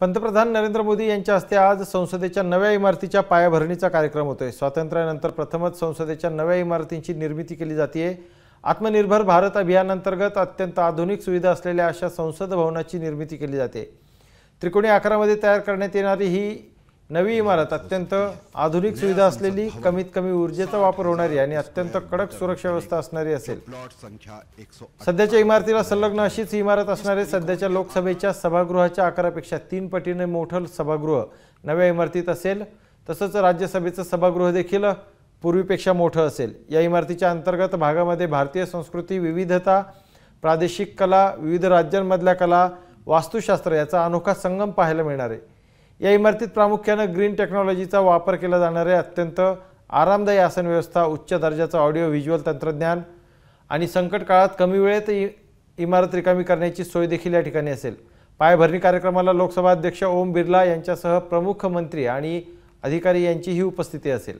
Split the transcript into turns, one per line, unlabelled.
पंतप्रधान नरेंद्र मोदी यांच्या हस्ते आज संसदेच्या नव्या इमारतीच्या पायाभरणीचा कार्यक्रम होतोय. स्वातंत्र्यानंतर प्रथमच संसदेच्या नव्या इमारतींची निर्मिती केली जाते आत्मनिर्भर भारत अभियानांतर्गत अत्यंत आधुनिक सुविधा असलेल्या अशा संसद भवनाची निर्मिती केली जाते. त्रिकोणी आकारामध्ये तयार करण्यात येणारी ही नवी इमारत अत्यंत आधुनिक सुविधा असलेली कमीत कमी ऊर्जेचा वापर होणारी आणि अत्यंत कडक सुरक्षा व्यवस्था असणारी असेल. सध्याच्या इमारतीला संलग्न अशीच इमारत असणारे सध्याच्या लोकसभेच्या सभागृहाच्या आकारापेक्षा तीन पटीने मोठं सभागृह नव्या इमारतीत असेल. तसंच राज्यसभेचं सभागृह देखील पूर्वीपेक्षा मोठं असेल. या इमारतीच्या अंतर्गत भागामध्ये भारतीय संस्कृती विविधता प्रादेशिक कला विविध राज्यांमधल्या कला वास्तुशास्त्र याचा अनोखा संगम पाहायला मिळणार आहे. या इमारतीत प्रामुख्यानं ग्रीन टेक्नॉलॉजीचा वापर केला जाणारे अत्यंत आरामदायी आसन व्यवस्था उच्च दर्जाचं ऑडिओ व्हिज्युअल तंत्रज्ञान आणि संकट काळात कमी वेळेत इ इमारत रिकामी करण्याची सोय देखील या ठिकाणी असेल. पायाभरणी कार्यक्रमाला लोकसभा अध्यक्ष ओम बिर्ला यांच्यासह प्रमुख मंत्री आणि अधिकारी यांचीही उपस्थिती असेल.